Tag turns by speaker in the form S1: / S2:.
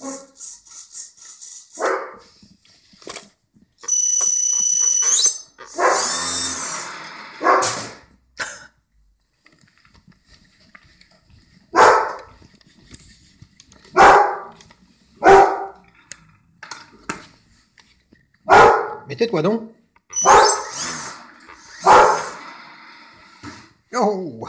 S1: Mais tais-toi donc. Oh.